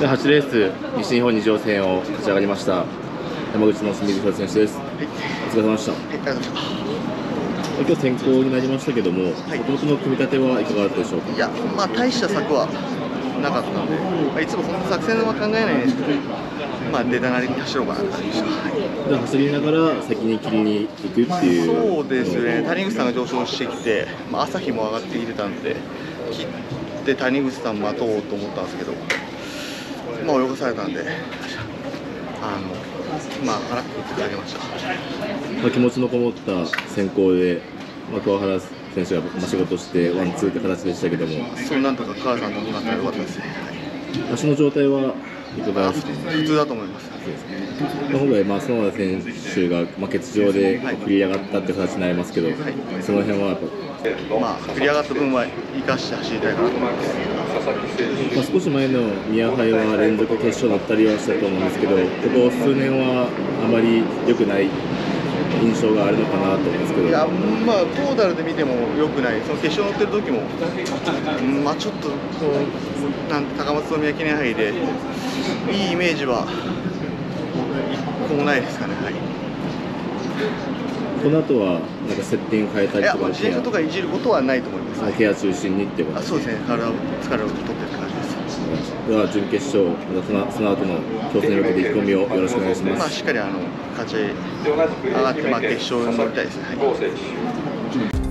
で8レース西日本二条戦を勝ち上がりました。山口の清水宏選手です、お疲れ様でした。はい、今日先行になりましたけども、もともとの組み立てはいかがだったでしょうか？た。いや、まあ、大した策はなかったので、まあ、いつもそんな作戦は考えないんですけど、まあ、出たなりに走ろうかなって感じでした。走りながら先に切りに行くっていう。そうですね、谷口さんが上昇してきて、まあ、朝日も上がってきてたんで、切って谷口さん待とうと思ったんですけど、まあ、泳がされたんで、あのまあ、腹くくってあげました。まあ、気持ちのこもった先行で、まあ、桑原選手がまあ仕事してワンツーって形でしたけどもそうなんとか川さんと決まったらよかったですね。はい足の状態はいかがですか普通だと思います。まあ今回、まあ、園田選手が、まあ、欠場で繰り上がったって形になりますけど、その辺はやっぱ、まあ、振り上がった分は生かして走りたいかなと思います。まあ、少し前の宮杯は連続決勝だったりはしたと思うんですけど、ここ数年はあまり良くない印象があるのかなと思うんですけど、いや、まあ、トータルで見ても良くない、その決勝乗ってる時も、うんまあ、ちょっとこうなん高松宮記念杯で、いいイメージは一個もないですかね。はいこの後はなんかセッティング変えたりとかまあ、自転車とかいじることはないと思います。まあケア中心にってことあそうですね、体を疲れを取ってる感じです。では準決勝、そのその後の挑戦力で意気込みをよろしくお願いしますまあ、しっかりあの勝ち上がって、まあ、決勝に乗りたいですね。はい